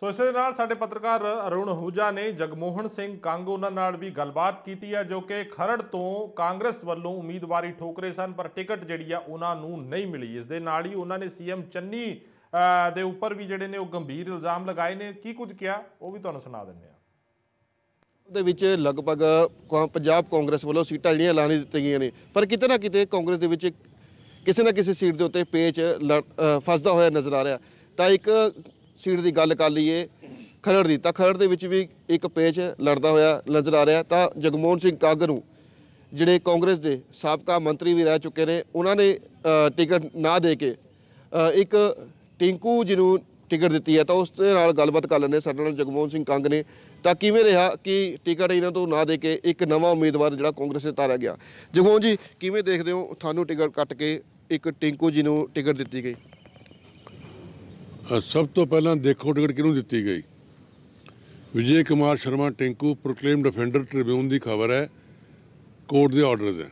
ਸੋ ਇਸੇ ਦੇ ਨਾਲ ਸਾਡੇ ਪੱਤਰਕਾਰ ਅਰੁਣ ਹੂਜਾ ਨੇ ਜਗਮੋਹਨ ਸਿੰਘ ਕੰਗ ਉਹਨਾਂ ਨਾਲ ਵੀ ਗੱਲਬਾਤ ਕੀਤੀ ਹੈ, ਜੋ ਕਿ ਖਰੜ ਤੋਂ ਕਾਂਗਰਸ ਵੱਲੋਂ ਉਮੀਦਵਾਰੀ ਠੋਕਰੇ ਸਨ, ਪਰ ਟਿਕਟ ਜਿਹੜੀ ਆ ਉਹਨਾਂ ਨੂੰ ਨਹੀਂ ਮਿਲੀ। ਇਸ ਦੇ ਨਾਲ ਹੀ ਉਹਨਾਂ ਨੇ ਸੀਐਮ ਚੰਨੀ ਦੇ ਉੱਪਰ ਵੀ ਜਿਹੜੇ ਨੇ ਉਹ ਗੰਭੀਰ ਇਲਜ਼ਾਮ ਲਗਾਏ ਨੇ। ਕੀ ਕੁਝ ਕਿਹਾ? ਉਹ ਵੀ ਤੁਹਾਨੂੰ ਸੁਣਾ ਦਿੰਦੇ ਆ ਦੇ ਵਿੱਚ ਲਗਭਗ ਕੌ- ਪੰਜਾਬ ਕਾਂਗਰਸ ਵੱਲੋਂ ਸੀਟਾਂ ਜਿਹੜੀਆਂ ਐਲਾਨ ਦਿੱਤੀਆਂ ਗਈਆਂ ਨੇ, ਪਰ ਕਿਤੇ ਨਾ ਕਿਤੇ ਕਾਂਗਰਸ ਦੇ ਵਿੱਚ ਕਿਸੇ ਨਾ ਕਿਸੇ ਸੀਟ ਦੇ ਉੱਤੇ ਪੇਚ ਲੜ- ਫਸਦਾ ਹੋਇਆ ਨਜ਼ਰ ਆ ਰਿਹਾ। ਤਾਂ ਇੱਕ ਸੀਟ ਦੀ ਗੱਲ ਕਰ ਲਈਏ, ਖਰੜ ਦੀ। ਤਾਂ ਖਰੜ ਦੇ ਵਿੱਚ ਵੀ ਇੱਕ ਪੇਚ ਲੜਦਾ ਹੋਇਆ ਨਜ਼ਰ ਆ ਰਿਹਾ। ਤਾਂ ਜਗਮੋਹਨ ਸਿੰਘ ਕਾਂਗ ਨੂੰ ਜਿਹੜੇ ਕਾਂਗਰਸ ਦੇ ਸਾਬਕਾ ਮੰਤਰੀ ਵੀ ਰਹਿ ਚੁੱਕੇ ਨੇ, ਉਹਨਾਂ ਨੇ ਟਿਕਟ ਨਾ ਦੇ ਕੇ ਇੱਕ ਟਿੰਕੂ ਜਿਹਨੂੰ ਟਿਕਟ ਦਿੱਤੀ ਹੈ। ਤਾਂ ਉਸ ਦੇ ਨਾਲ ਗੱਲਬਾਤ ਕਰ ਲੈਂਦੇ ਸਾਡੇ ਨਾਲ ਜਗਮੋਹਨ ਸਿੰਘ ਕੰਗ ਨੇ। ਤਾਂ ਕਿਵੇਂ ਰਿਹਾ ਕਿ ਟਿਕਟ ਇਹਨਾਂ ਤੋਂ ਨਾ ਦੇ ਕੇ ਇੱਕ ਨਵਾਂ ਉਮੀਦਵਾਰ ਜਿਹੜਾ ਕਾਂਗਰਸ ਦੇ ਤਾਰਿਆ ਗਿਆ? ਜਗਮੋਹਨ ਜੀ, ਕਿਵੇਂ ਦੇਖਦੇ ਹੋ? ਤੁਹਾਨੂੰ ਟਿਕਟ ਕੱਟ ਕੇ ਇੱਕ ਟਿੰਕੂ ਜੀ ਨੂੰ ਟਿਕਟ ਦਿੱਤੀ ਗਈ। ਸਭ ਤੋਂ ਪਹਿਲਾਂ ਦੇਖੋ ਟਿਕਟ ਕਿਹਨੂੰ ਦਿੱਤੀ ਗਈ। Vijay Kumar Sharma Tinku proclaim defender Tribune ਦੀ ਖਬਰ ਹੈ, ਕੋਰਟ ਦੇ ਆਰਡਰਸ ਹੈ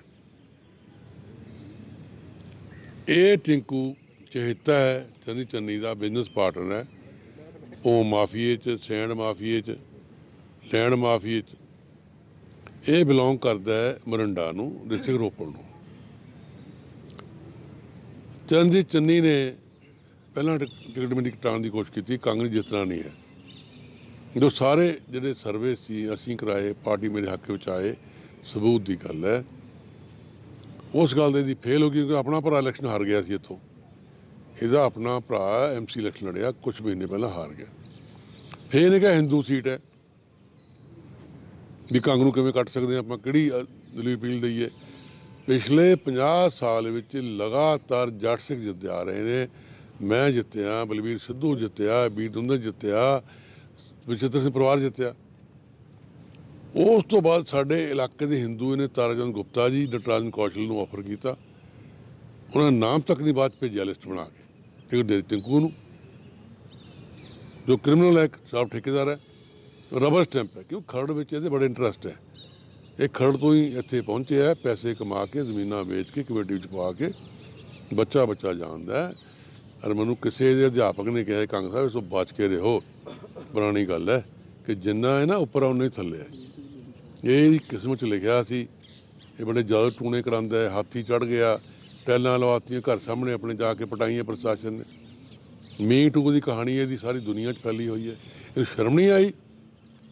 ਇਹ ਟਿੰਕੂ ਚਹਿਤਾ ਹੈ, ਚੰਨੀ ਚੰਨੀ ਦਾ ਬਿਜ਼ਨਸ ਪਾਰਟਨਰ ਹੈ। ਉਹ ਮਾਫੀਏ ਚ, ਸੈਂਡ ਮਾਫੀਏ ਚ, ਲੈਂਡ ਮਾਫੀਏ ਚ। ਇਹ ਬਿਲੋਂਗ ਕਰਦਾ ਹੈ ਮਰੰਡਾ ਨੂੰ, ਡਿਸਟ੍ਰਿਕਟ ਰੋਪੜ ਨੂੰ। ਚਰਨਜੀਤ ਚੰਨੀ ਨੇ ਪਹਿਲਾਂ ਟਿਕ- ਟਿਕਟ ਮਿੰਟ ਕਟਾਉਣ ਦੀ ਕੋਸ਼ਿਸ਼ ਕੀਤੀ ਕਾਂਗਰਸ ਜਿੱਤਣਾ ਨਹੀਂ ਹੈ। ਜੋ ਸਾਰੇ ਜਿਹੜੇ ਸਰਵੇ ਸੀ ਅਸੀਂ ਕਰਾਏ ਪਾਰਟੀ ਮੇਰੇ ਹੱਕ ਵਿੱਚ ਆਏ ਸਬੂਤ ਦੀ ਗੱਲ ਹੈ। ਉਸ ਗੱਲ ਦੇ ਦੀ ਫੇਲ ਹੋ ਗਈ ਕਿਉਂਕਿ ਆਪਣਾ ਭਰਾ ਇਲੈਕਸ਼ਨ ਹਾਰ ਗਿਆ ਸੀ ਇੱਥੋਂ। ਇਹਦਾ ਆਪਣਾ ਭਰਾ ਐਮਸੀ ਇਲੈਕਸ਼ਨ ਲੜਿਆ ਕੁਝ ਮਹੀਨੇ ਪਹਿਲਾਂ ਹਾਰ ਗਿਆ। ਫੇਰ ਇਹਨੇ ਕਿਹਾ ਹਿੰਦੂ ਸੀਟ ਹੈ। ਵੀ ਕਾਂਗ ਨੂੰ ਕਿਵੇਂ ਕੱਟ ਸਕਦੇ ਹਾਂ ਆਪਾਂ ਕਿਹੜੀ ਅ, ਦਲੀਲ ਪੀਲ ਦਈਏ। ਪਿਛਲੇ 50 ਸਾਲ ਵਿੱਚ ਲਗਾਤਾਰ ਜੱਟ ਸਿੱਖ ਜਿੱਤਦੇ ਆ ਰਹੇ ਨੇ। ਮੈਂ ਜਿੱਤਿਆ ਬਲਵੀਰ ਸਿੱਧੂ ਜਿੱਤਿਆ, ਬੀਰ ਦੁੰਦਰ ਜਿੱਤਿਆ ਵਿਚਿਤਰ ਸਿੰਘ ਪਰਿਵਾਰ ਜਿੱਤਿਆ। ਉਸ ਤੋਂ ਬਾਅਦ ਸਾਡੇ ਇਲਾਕੇ ਦੇ ਹਿੰਦੂ ਨੇ ਤਾਰਾਚੰਦ ਗੁਪਤਾ ਜੀ, ਨਟਰਾਜਨ ਕੌਸ਼ਲ ਨੂੰ ਆਫਰ ਕੀਤਾ। ਉਹਨਾਂ ਨੇ ਨਾਮ ਤੱਕ ਨਹੀਂ ਬਾਅਦ 'ਚ ਭੇਜਿਆ ਲਿਸਟ ਬਣਾ ਕੇ, ਟਿਕਟ ਦੇ ਦਿੱਤੀ ਟਿੰਕੂ ਨੂੰ। ਜੋ ਕ੍ਰਿਮੀਨਲ ਹੈ ਸਾਫ਼ ਠੇਕੇਦਾਰ ਹੈ ਰਬਰ ਸਟੈਂਪ ਹੈ, ਕਿਉਂ ਖਰੜ ਵਿੱਚ ਇਹਦੇ ਬੜੇ ਇੰਟਰਸਟ ਹੈ। ਇਹ ਖਰੜ ਤੋਂ ਹੀ ਇੱਥੇ ਪਹੁੰਚਿਆ ਹੈ ਪੈਸੇ ਕਮਾ ਕੇ, ਜ਼ਮੀਨਾਂ ਵੇਚ ਕੇ, ਕਮੇਟੀ ਵਿੱਚ ਪਾ ਕੇ ਬੱਚਾ ਬੱਚਾ ਜਾਣਦਾ ਹੈ। ਔਰ ਮੈਨੂੰ ਕਿਸੇ ਦੇ ਅਧਿਆਪਕ ਨੇ ਕਿਹਾ ਕੰਗ ਸਾਹਿਬ, ਇਸ ਤੋਂ ਬਚ ਕੇ ਰਹੋ। ਪੁਰਾਣੀ ਗੱਲ ਹੈ ਕਿ ਜਿੰਨਾ ਹੈ ਨਾ, ਉੱਪਰ ਉਹਨੇ ਹੀ ਥੱਲੇ ਹੈ। ਇਹ ਇਹਦੀ ਕਿਸਮਤ ਚ ਲਿਖਿਆ ਸੀ, ਇਹ ਬੜੇ ਜ਼ਿਆਦਾ ਟੂਣੇ ਕਰਾਂਦਾ ਹੈ, ਹਾਥੀ ਚੜ ਗਿਆ, ਟੈਲਾਂ ਲਵਾਤੀਆਂ, ਘਰ ਸਾਹਮਣੇ ਆਪਣੇ ਜਾ ਕੇ ਪਟਾਈਆਂ ਪ੍ਰਸ਼ਾਸਨ ਨੇ। ਮੀ ਟੂ ਦੀ ਕਹਾਣੀ ਇਹਦੀ ਸਾਰੀ ਦੁਨੀਆ 'ਚ ਫੈਲੀ ਹੋਈ ਹੈ। ਇਹ ਸ਼ਰਮ ਨਹੀਂ ਆਈ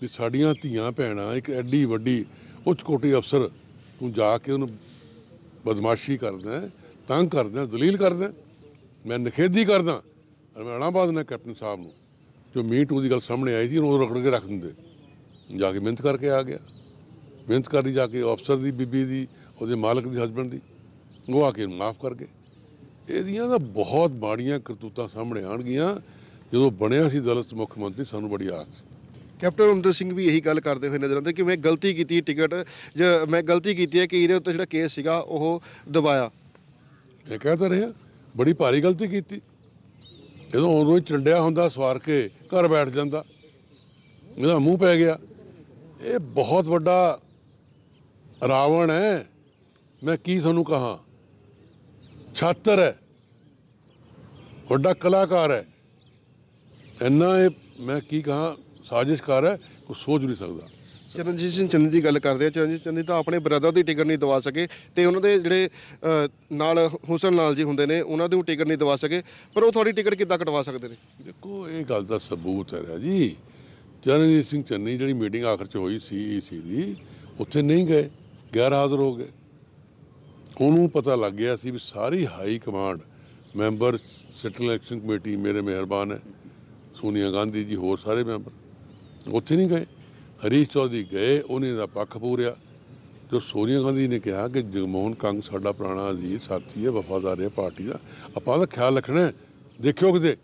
ਵੀ ਸਾਡੀਆਂ ਧੀਆਂ ਭੈਣਾਂ, ਇੱਕ ਐਡੀ ਵੱਡੀ, ਉੱਚ ਕੋਟੀ ਅਫਸਰ, ਤੂੰ ਜਾ ਕੇ ਉਹਨੂੰ ਬਦਮਾਸ਼ੀ ਕਰਦਾ ਤੰਗ ਕਰਦਾ ਦਲੀਲ ਕਰਦਾ ਮੈਂ ਨਖੇਦੀ ਕਰਦਾ। ਅਲਾਹਾਬਾਦ ਨੇ ਕੈਪਟਨ ਸਾਹਿਬ ਨੂੰ ਜੋ ਮੀ ਟੂ ਦੀ ਗੱਲ ਸਾਹਮਣੇ ਆਈ ਸੀ ਉਹਨੂੰ ਰਗੜ ਕੇ ਰੱਖ ਦਿੰਦੇ। ਜਾ ਕੇ ਮਿਹਨਤ ਕਰਕੇ ਆ ਗਿਆ। ਮਿਹਨਤ ਕਰੀ ਜਾ ਕੇ ਅਫਸਰ ਦੀ ਬੀਬੀ ਦੀ ਉਹਦੇ ਮਾਲਕ ਦੀ ਹਸਬੰਡ ਦੀ ਉਹ ਆ ਕੇ ਮਾਫ ਕਰ ਗਏ। ਇਹਦੀਆਂ ਤਾਂ ਬਹੁਤ ਮਾੜੀਆਂ ਕਰਤੂਤਾਂ ਸਾਹਮਣੇ ਆਣਗੀਆਂ ਜਦੋਂ ਬਣਿਆ ਸੀ ਦਲਤ ਮੁੱਖ ਮੰਤਰੀ ਸਾਨੂੰ ਬੜੀ ਆਸ ਸੀ। ਕੈਪਟਨ ਅਮਰਿੰਦਰ ਸਿੰਘ ਵੀ ਇਹੀ ਗੱਲ ਕਰਦੇ ਹੋਏ ਨਜ਼ਰ ਆਉਂਦੇ ਕਿ ਮੈਂ ਗਲਤੀ ਕੀਤੀ ਟਿਕਟ ਜ- ਮੈਂ ਗਲਤੀ ਕੀਤੀ ਹੈ ਕਿ ਇਹਦੇ ਉੱਤੇ ਜਿਹੜਾ ਕੇਸ ਸੀਗਾ ਉਹ ਦਬਾਇਆ। ਇਹ ਕਹਿ ਤਾਂ ਰਿਹਾ। ਬੜੀ ਭਾਰੀ ਗਲਤੀ ਕੀਤੀ। ਜਦੋਂ ਉਦੋਂ ਹੀ ਚੰਡਿਆ ਹੁੰਦਾ, ਸਵਾਰ ਕੇ ਘਰ ਬੈਠ ਜਾਂਦਾ। ਇਹਦਾ ਮੂੰਹ ਪੈ ਗਿਆ। ਇਹ ਬਹੁਤ ਵੱਡਾ ਰਾਵਣ ਹੈ। ਮੈਂ ਕੀ ਤੁਹਾਨੂੰ ਕਹਾਂ? ਛਾਤਰ ਹੈ। ਵੱਡਾ ਕਲਾਕਾਰ ਹੈ। ਇੰਨਾ ਇਹ ਮੈਂ ਕੀ ਕਹਾਂ? ਸਾਜ਼ਿਸ਼ਕਾਰ ਹੈ ਕੋਈ ਸੋਚ ਨਹੀਂ ਸਕਦਾ। ਚਰਨਜੀਤ ਸਿੰਘ ਚੰਨੀ ਦੀ ਗੱਲ ਕਰਦੇ ਆ। ਚਰਨਜੀਤ ਚੰਨੀ ਤਾਂ ਆਪਣੇ ਬ੍ਰਦਰ ਦੀ ਟਿਕਟ ਨਹੀਂ ਦਵਾ ਸਕੇ ਤੇ ਉਹਨਾਂ ਦੇ ਜਿਹੜੇ ਅ, ਨਾਲ ਹੁਸਨ ਲਾਲ ਜੀ ਹੁੰਦੇ ਨੇ ਉਹਨਾਂ ਦੀ ਟਿਕਟ ਨਹੀਂ ਦਵਾ ਸਕੇ। ਪਰ ਉਹ ਤੁਹਾਡੀ ਟਿਕਟ ਕਿੱਦਾਂ ਕਟਵਾ ਸਕਦੇ ਨੇ? ਦੇਖੋ ਇਹ ਗੱਲ ਦਾ ਸਬੂਤ ਹੈ ਰਾਜ ਜੀ। ਚਰਨਜੀਤ ਸਿੰਘ ਚੰਨੀ ਜਿਹੜੀ ਮੀਟਿੰਗ ਆਖਰ ਚ ਹੋਈ ਸੀ ਸੀ ਦੀ ਉੱਥੇ ਨਹੀਂ ਗਏ। ਗੈਰ ਹਾਜ਼ਰ ਹੋ ਗਏ। ਉਹਨੂੰ ਪਤਾ ਲੱਗ ਗਿਆ ਸੀ ਵੀ ਸਾਰੀ high command member central election committee ਮੇਰੇ ਮਿਹਰਬਾਨ ਹੈ। ਸੋਨੀਆ ਗਾਂਧੀ ਜੀ ਹੋਰ ਸਾਰੇ ਮੈਂਬਰ ਉੱਥੇ ਨਹੀਂ ਗਏ। ਹਰੀਸ਼ ਚੌਧਰੀ ਗਏ ਉਹਨੇ ਦਾ ਪੱਖ ਪੂਰਿਆ ਜੋ ਸੋਨੀਆ ਗਾਂਧੀ ਨੇ ਕਿਹਾ ਕਿ ਜਗਮੋਹਨ ਕੰਗ ਸਾਡਾ ਪੁਰਾਣਾ ਅਜ਼ੀਜ਼ ਸਾਥੀ ਹੈ ਵਫਾਦਾਰ ਹੈ ਪਾਰਟੀ ਦਾ ਆਪਾਂ ਦਾ ਖਿਆਲ ਰੱਖਣਾ ਹੈ। ਦੇਖਿਓ ਕਿਤੇ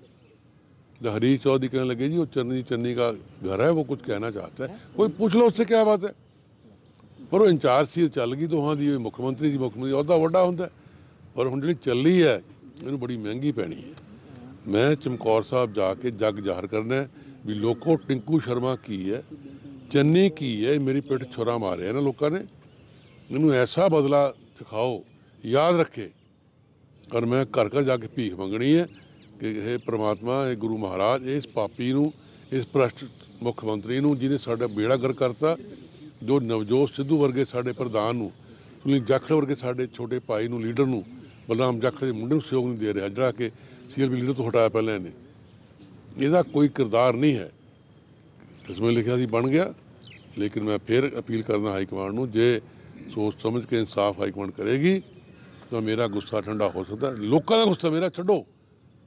जब हरीश चौधरी कहने लगे जी वो चन्नी चन्नी का घर है वो कुछ कहना चाहता है कोई पूछ लो उससे क्या बात है ਪਰ ਉਹ ਇੰਚਾਰਜ ਸੀ ਚੱਲ ਗਈ ਦੋਹਾਂ ਦੀ ਮੁੱਖ ਮੰਤਰੀ ਦੀ ਮੁੱਖ ਮੰਤਰੀ ਉਹਦਾ ਵੱਡਾ ਹੁੰਦਾ ਹੈ। ਪਰ ਹੁਣ ਜਿਹੜੀ ਚੱਲੀ ਹੈ ਇਹਨੂੰ ਬੜੀ ਮਹਿੰਗੀ ਪੈਣੀ ਹੈ ਮੈਂ ਚਮਕੌਰ ਸਾਹਿਬ ਜਾ ਕੇ ਜੱਗ ਜ਼ਾਹਰ ਕਰਨਾ ਹੈ ਵੀ ਲੋਕੋ ਟਿੰਕੂ ਸ਼ਰਮਾ ਕੀ ਹੈ ਚੰਨੀ ਕੀ ਹੈ ਮੇਰੀ ਪਿੱਠ ਛੁਰਾ ਮਾਰਿਆ ਇਹਨਾਂ ਲੋਕਾਂ ਨੇ। ਇਹਨੂੰ ਐਸਾ ਬਦਲਾ ਦਿਖਾਓ, ਯਾਦ ਰੱਖੇ। ਔਰ ਮੈਂ ਘਰ ਘਰ ਜਾ ਕੇ ਭੀਖ ਮੰਗਣੀ ਹੈ ਕਿ ਇਹ ਪ੍ਰਮਾਤਮਾ ਇਹ ਗੁਰੂ ਮਹਾਰਾਜ, ਇਸ ਪਾਪੀ ਨੂੰ, ਇਸ ਭ੍ਰਸ਼ਟ ਮੁੱਖ ਮੰਤਰੀ ਨੂੰ ਜਿਹਨੇ ਸਾਡਾ ਬੇੜਾ ਗਰ ਕਰਤਾ, ਜੋ ਨਵਜੋਤ ਸਿੱਧੂ ਵਰਗੇ ਸਾਡੇ ਪ੍ਰਧਾਨ ਨੂੰ, ਸੁਨੀਲ ਜਾਖੜ ਵਰਗੇ ਸਾਡੇ ਛੋਟੇ ਭਾਈ ਨੂੰ, ਲੀਡਰ ਨੂੰ, ਬਲਰਾਮ ਜਾਖੜ ਦੇ ਮੁੰਡੇ ਨੂੰ ਸਹਿਯੋਗ ਨਹੀਂ ਦੇ ਰਿਹਾ, ਜਿਹੜਾ ਕਿ ਸੀਐਲਪੀ ਲੀਡਰ ਤੋਂ ਹਟਾਇਆ ਪਹਿਲਾਂ ਇਹਨੇ। ਇਹਦਾ ਕੋਈ ਕਿਰਦਾਰ ਨਹੀਂ ਹੈ। ਕਿਸਮੇ ਲਿਖਿਆ ਸੀ, ਬਣ ਗਿਆ। ਲੇਕਿਨ ਮੈਂ ਫਿਰ ਅਪੀਲ ਕਰਦਾ ਹਾਈ ਕਮਾਂਡ ਨੂੰ ਜੇ ਸੋਚ ਸਮਝ ਕੇ ਇਨਸਾਫ ਹਾਈ ਕਮਾਂਡ ਕਰੇਗੀ ਤਾਂ ਮੇਰਾ ਗੁੱਸਾ ਠੰਡਾ ਹੋ ਸਕਦਾ। ਲੋਕਾਂ ਦਾ ਗੁੱਸਾ ਮੇਰਾ ਛੱਡੋ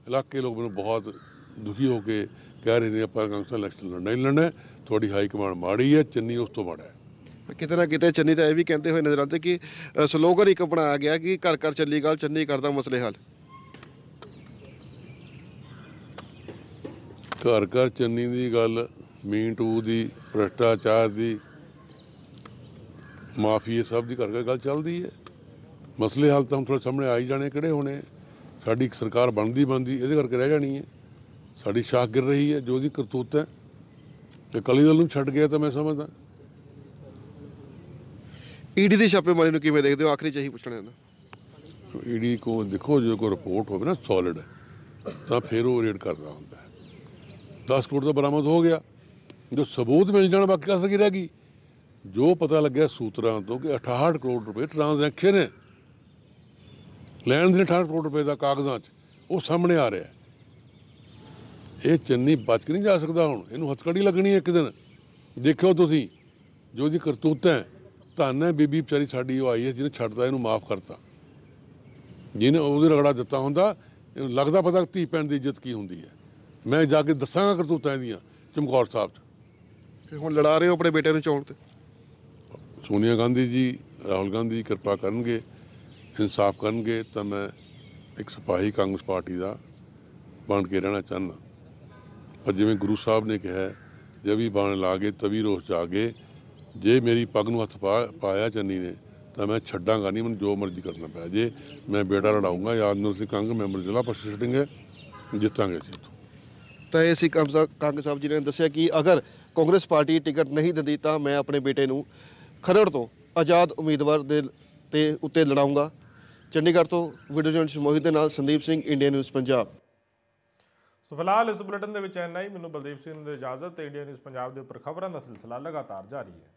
ਇਲਾਕੇ ਲੋਕ ਮੈਨੂੰ ਬਹੁਤ ਦੁਖੀ ਹੋ ਕੇ ਕਹਿ ਰਹੇ ਨੇ ਆਪਾਂ ਕਾਂਗਰਸ ਇਲੈਕਸ਼ਨ ਲੜਨਾ ਹੀ ਲੜਨਾ। ਤੁਹਾਡੀ ਹਾਈ ਕਮਾਂਡ ਮਾੜੀ ਹੈ ਚੰਨੀ ਉਸ ਤੋਂ ਮਾੜਾ ਹੈ ਕਿਤੇ ਨਾ ਕਿਤੇ ਚੰਨੀ ਤਾਂ ਇਹ ਵੀ ਕਹਿੰਦੇ ਹੋਏ ਨਜ਼ਰ ਆਉਂਦੇ ਕਿ ਸਲੋਗਨ ਇੱਕ ਬਣਾਇਆ ਗਿਆ ਕਿ ਘਰ ਘਰ ਚੱਲੀ ਗੱਲ ਚੰਨੀ ਕਰਦਾ ਮਸਲੇ ਹੱਲ ਘਰ ਘਰ ਚੰਨੀ ਦੀ ਗੱਲ ਮੀਨ ਟੂ ਦੀ ਭ੍ਰਸ਼ਟਾਚਾਰ ਦੀ ਮਾਫੀਏ ਸਭ ਦੀ ਘਰ ਘਰ ਗੱਲ ਚੱਲਦੀ ਹੈ। ਮਸਲੇ ਹਾਲ ਤਾਂ ਤੁਹਾਡੇ ਸਾਹਮਣੇ ਆਈ ਜਾਣੇ ਕਿਹੜੇ ਹੋਣੇ ਸਾਡੀ ਸਰਕਾਰ ਬਣਦੀ ਬਣਦੀ ਇਹਦੇ ਕਰਕੇ ਰਹਿ ਜਾਣੀ ਹੈ। ਸਾਡੀ ਸ਼ਾਖ ਗਿਰ ਰਹੀ ਹੈ ਜੋ ਦੀ ਕਰਤੂਤ ਹੈ। ਤੇ ਕਲੀ ਦਲ ਨੂੰ ਛੱਡ ਗਿਆ ਤਾਂ ਮੈਂ ਸਮਝਦਾ। ਈਡੀ ਦੀ ਛਾਪੇਮਾਰੀ ਨੂੰ ਕਿਵੇਂ ਦੇਖਦੇ ਹੋ? ਆਖਰੀ ਚ ਇਹੀ ਪੁੱਛਣਾ ਹੈ ਈਡੀ ਕੋ ਦੇਖੋ ਜੇ ਕੋਈ ਰਿਪੋਰਟ ਹੋਵੇ ਨਾ ਸੋਲਿਡ ਤਾਂ ਫਿਰ ਉਹ ਰੇਡ ਕਰਦਾ ਹੁੰਦਾ। ਹੈ 10 ਕਰੋੜ ਦਾ ਬਰਾਮਦ ਹੋ ਗਿਆ। ਜੋ ਸਬੂਤ ਮਿਲ ਜਾਣ ਬਾਕੀ ਅਸਰ ਕੀ ਰਹਿ ਗਈ? ਜੋ ਪਤਾ ਲੱਗਿਆ ਸੂਤਰਾਂ ਤੋਂ ਕਿ 68 ਕਰੋੜ ਰੁਪਏ ਟ੍ਰਾਂਜੈਕਸ਼ਨ ਹੈ ਲੈਣ ਦੇ 68 ਕਰੋੜ ਰੁਪਏ ਦਾ ਕਾਗਜ਼ਾਂ 'ਚ ਉਹ ਸਾਹਮਣੇ ਆ ਰਿਹਾ। ਇਹ ਚੰਨੀ ਬਚ ਕੇ ਨਹੀਂ ਜਾ ਸਕਦਾ ਹੁਣ ਇਹਨੂੰ ਹੱਥਕੜੀ ਲੱਗਣੀ ਹੈ ਇੱਕ ਦਿਨ। ਦੇਖਿਓ ਤੁਸੀਂ ਜੋ ਦੀ ਕਰਤੂਤਾਂ ਹੈ, ਧੰਨ ਹੈ ਬੀਬੀ ਵਿਚਾਰੀ ਸਾਡੀ ਉਹ ਆਈ ਹੈ ਜਿਹਨੇ ਛੱਡਦਾ ਇਹਨੂੰ ਮਾਫ ਕਰਤਾ। ਜਿਹਨੇ ਉਹਦੇ ਰਗੜਾ ਦਿੱਤਾ ਹੁੰਦਾ ਇਹਨੂੰ ਲੱਗਦਾ ਪਤਾ ਧੀ ਪੈਣ ਦੀ ਇੱਜ਼ਤ ਕੀ ਹੁੰਦੀ ਹੈ। ਮੈਂ ਜਾ ਕੇ ਦੱਸਾਂਗਾ ਕਰਤੂਤਾਂ ਇਹਦੀਆਂ ਚਮਕੌਰ ਸਾਹਿਬ 'ਚ। ਫਿਰ ਹੁਣ ਲੜਾ ਰਹੇ ਹੋ ਆਪਣੇ ਬੇਟੇ ਨੂੰ ਚੋਣ ਤੇ? ਸੋਨੀਆ ਗਾਂਧੀ ਜੀ ਰਾਹੁਲ ਗਾਂਧੀ ਕਿਰਪਾ ਕਰਨਗੇ ਇਨਸਾਫ ਕਰਨਗੇ ਤਾਂ ਮੈਂ ਇੱਕ ਸਿਪਾਹੀ ਕਾਂਗਰਸ ਪਾਰਟੀ ਦਾ ਬਣ ਕੇ ਰਹਿਣਾ ਚਾਹੁੰਦਾ। ਪਰ ਜਿਵੇਂ ਗੁਰੂ ਸਾਹਿਬ ਨੇ ਕਿਹਾ ਜੇ ਵੀ ਬਾਣ ਲਾਗੇ ਤਵੀ ਰੋਸ ਜਾਗੇ ਜੇ ਮੇਰੀ ਪੱਗ ਨੂੰ ਹੱਥ ਪਾਇਆ ਚੰਨੀ ਨੇ ਤਾਂ ਮੈਂ ਛੱਡਾਂਗਾ ਨਹੀਂ ਮੈਨੂੰ ਜੋ ਮਰਜ਼ੀ ਕਰਨਾ ਪਿਆ ਜੇ ਮੈਂ ਬੇੜਾ ਲੜਾਊਂਗਾ ਯਾਦਨੁਰ ਸਿੰਘ ਕੰਗ ਮੈਂਬਰ ਜ਼ਿਲ੍ਹਾ ਪਰਿਸ਼ਦ ਜਿੱਤਾਂਗੇ ਅਸੀਂ ਤਾਂ ਇਹ ਸੀ ਕਾਂਗ ਸਾਹਿਬ ਜੀ ਨੇ ਦੱਸਿਆ ਕਿ ਅਗਰ ਕਾਂਗਰਸ ਪਾਰਟੀ ਟਿਕਟ ਨਹੀਂ ਦਿੰਦੀ ਤਾਂ ਮੈਂ ਆਪਣੇ ਬੇਟੇ ਨੂੰ ਖਰੜ ਤੋਂ ਆਜ਼ਾਦ ਉਮੀਦਵਾਰ ਦੇ ਤੇ ਉੱਤੇ ਲੜਾਉਂਗਾ। ਚੰਡੀਗੜ੍ਹ ਤੋਂ ਵੀਡੀਓ ਜਰਨਲਿਸਟ ਮੋਹਿਤ ਦੇ ਨਾਲ Sandeep Singh India News Punjab. So ਫਿਲਹਾਲ ਇਸ ਬੁਲੇਟਿਨ ਦੇ ਵਿੱਚ ਇੰਨਾ ਹੀ। ਮੈਨੂੰ ਬਲਦੀਪ ਸਿੰਘ ਦੀ ਇਜਾਜ਼ਤ ਤੇ ਇੰਡੀਆ ਨਿਊਜ਼ ਪੰਜਾਬ ਦੇ ਉੱਪਰ ਖਬਰਾਂ ਦਾ ਸਿਲਸਿਲਾ ਲਗਾਤਾਰ ਜਾਰੀ ਹੈ।